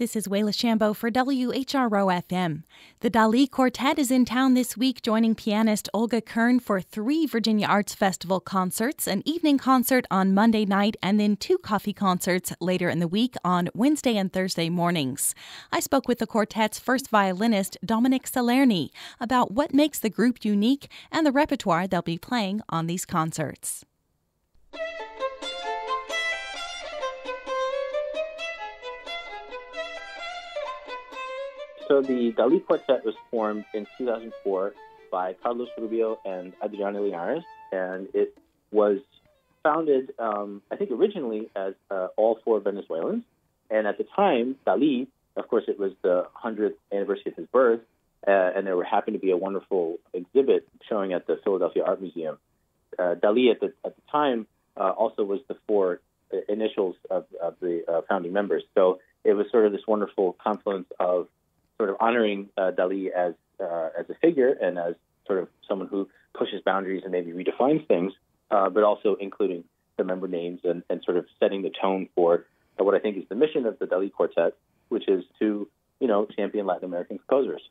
This is Wayla Shambo for WHRO FM. The Dali Quartet is in town this week, joining pianist Olga Kern for three Virginia Arts Festival concerts, an evening concert on Monday night, and then two coffee concerts later in the week on Wednesday and Thursday mornings. I spoke with the quartet's first violinist, Domenic Salerni, about what makes the group unique and the repertoire they'll be playing on these concerts. So the Dali Quartet was formed in 2004 by Carlos Rubio and Adriana Linares, and it was founded, um, I think, originally as uh, all four Venezuelans. And at the time, Dali, of course, it was the 100th anniversary of his birth, uh, and there happened to be a wonderful exhibit showing at the Philadelphia Art Museum. Uh, Dali, at the at the time, uh, also was the four initials of, of the uh, founding members. So it was sort of this wonderful confluence of sort of honoring uh, Dali as uh, as a figure and as sort of someone who pushes boundaries and maybe redefines things, uh, but also including the member names and, and sort of setting the tone for what I think is the mission of the Dali Quartet, which is to you know champion Latin American composers.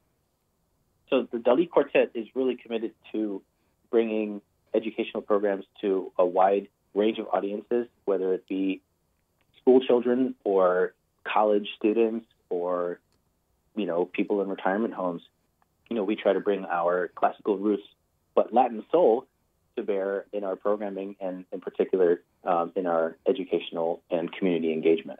So the Dali Quartet is really committed to bringing educational programs to a wide range of audiences, whether it be school children or college students or you know, people in retirement homes, you know, we try to bring our classical roots, but Latin soul to bear in our programming and in particular um, in our educational and community engagement.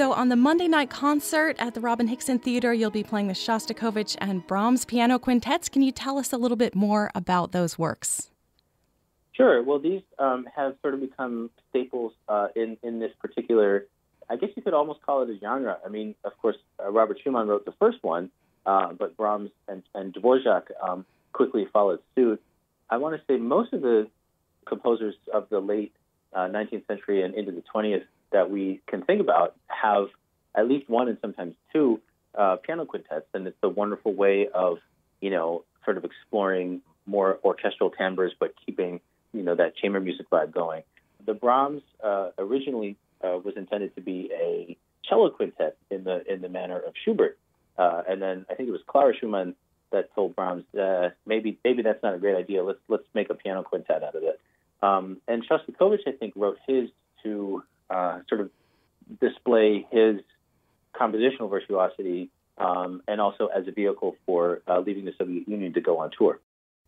So, on the Monday night concert at the Robin Hixon Theater, you'll be playing the Shostakovich and Brahms piano quintets. Can you tell us a little bit more about those works? Sure. Well, these um, have sort of become staples uh, in in this particular. I guess you could almost call it a genre. I mean, of course, uh, Robert Schumann wrote the first one, uh, but Brahms and, and Dvorak um, quickly followed suit. I want to say most of the composers of the late 19th uh, century and into the 20th that we can think about have at least one and sometimes two uh, piano quintets, and it's a wonderful way of you know sort of exploring more orchestral timbres, but keeping you know that chamber music vibe going. The Brahms uh, originally uh, was intended to be a cello quintet in the in the manner of Schubert, uh, and then I think it was Clara Schumann that told Brahms uh, maybe maybe that's not a great idea. Let's let's make a piano quintet out of it. Um, and Shostakovich, I think, wrote his to display his compositional virtuosity um, and also as a vehicle for uh, leaving the Soviet Union to go on tour.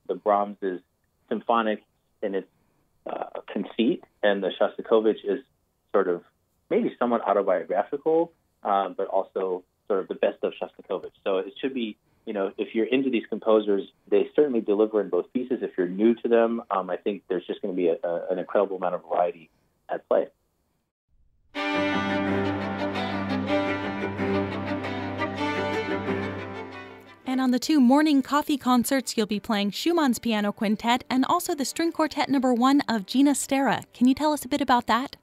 The Brahms is symphonic in its uh, conceit, and the Shostakovich is sort of maybe somewhat autobiographical, uh, but also sort of the best of Shostakovich. So it should be, you know, if you're into these composers, they certainly deliver in both pieces. If you're new to them, um, I think there's just going to be a, a, an incredible amount of variety at play. On the two morning coffee concerts, you'll be playing Schumann's Piano Quintet and also the String Quartet number one of Ginastera. Can you tell us a bit about that?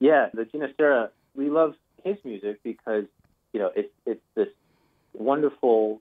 Yeah, the Ginastera, we love his music because, you know, it's, it's this wonderful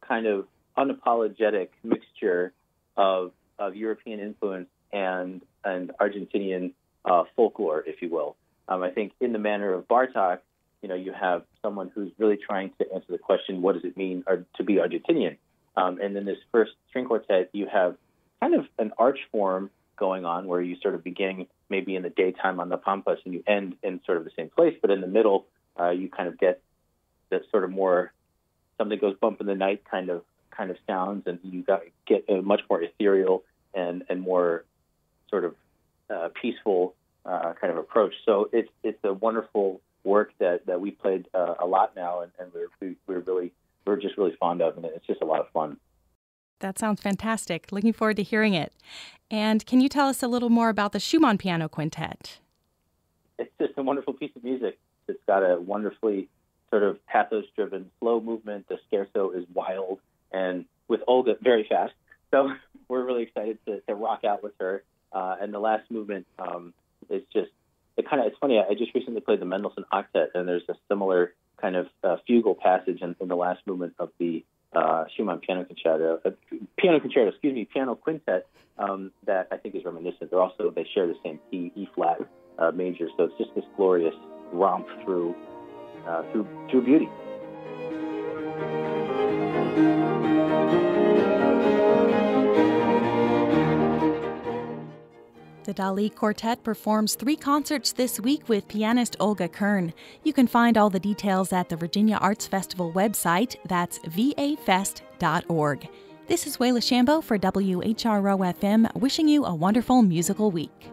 kind of unapologetic mixture of, of European influence and, and Argentinian uh, folklore, if you will. Um, I think in the manner of Bartok, you know, you have someone who's really trying to answer the question, what does it mean or, to be Argentinian? Um, and then this first string quartet, you have kind of an arch form going on where you sort of begin maybe in the daytime on the pampas and you end in sort of the same place, but in the middle, uh, you kind of get that sort of more something goes bump in the night kind of kind of sounds, and you got get a much more ethereal and and more sort of uh, peaceful uh, kind of approach. So it's it's a wonderful work that that we played uh, a lot now, and, and we're we, we're really we're just really fond of, and it's just a lot of fun. That sounds fantastic. Looking forward to hearing it. And can you tell us a little more about the Schumann Piano Quintet? It's just a wonderful piece of music. It's got a wonderfully sort of pathos-driven slow movement. The scherzo is wild, and with Olga, very fast. So we're really excited to, to rock out with her. Uh, and the last movement um, is just it kind of it's funny. I just recently played the Mendelssohn Octet, and there's a similar kind of uh, fugal passage in, in, the last movement of the uh, Schumann piano concerto, uh, piano concerto, excuse me, piano quintet um, that I think is reminiscent. They're also they share the same key, E flat uh, major, so it's just this glorious romp through uh, through through beauty. The Dali Quartet performs three concerts this week with pianist Olga Kern. You can find all the details at the Virginia Arts Festival website. That's vafest.org. This is Wayla Shambo for WHRO FM, wishing you a wonderful musical week.